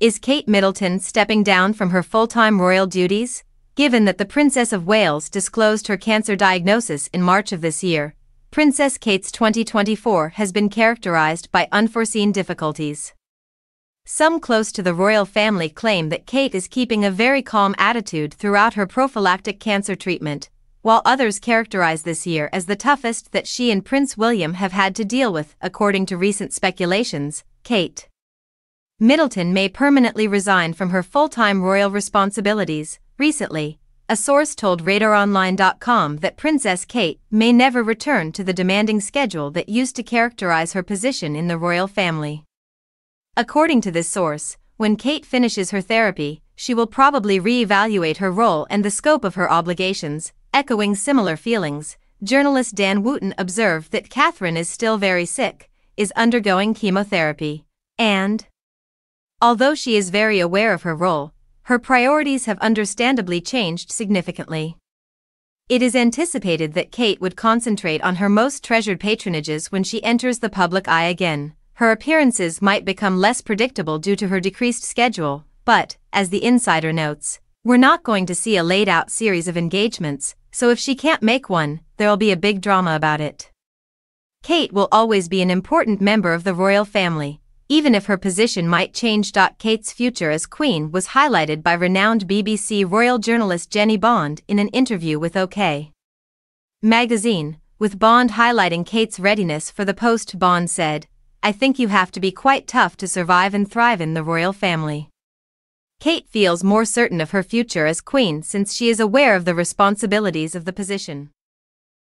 Is Kate Middleton stepping down from her full-time royal duties? Given that the Princess of Wales disclosed her cancer diagnosis in March of this year, Princess Kate's 2024 has been characterized by unforeseen difficulties. Some close to the royal family claim that Kate is keeping a very calm attitude throughout her prophylactic cancer treatment, while others characterize this year as the toughest that she and Prince William have had to deal with, according to recent speculations. Kate Middleton may permanently resign from her full time royal responsibilities. Recently, a source told RadarOnline.com that Princess Kate may never return to the demanding schedule that used to characterize her position in the royal family. According to this source, when Kate finishes her therapy, she will probably re-evaluate her role and the scope of her obligations, echoing similar feelings. Journalist Dan Wootton observed that Catherine is still very sick, is undergoing chemotherapy, and Although she is very aware of her role, her priorities have understandably changed significantly. It is anticipated that Kate would concentrate on her most treasured patronages when she enters the public eye again. Her appearances might become less predictable due to her decreased schedule, but, as the insider notes, we're not going to see a laid out series of engagements, so if she can't make one, there'll be a big drama about it. Kate will always be an important member of the royal family, even if her position might change. Kate's future as Queen was highlighted by renowned BBC royal journalist Jennie Bond in an interview with OK magazine, with Bond highlighting Kate's readiness for the post. Bond said, I think you have to be quite tough to survive and thrive in the royal family. Kate feels more certain of her future as Queen since she is aware of the responsibilities of the position.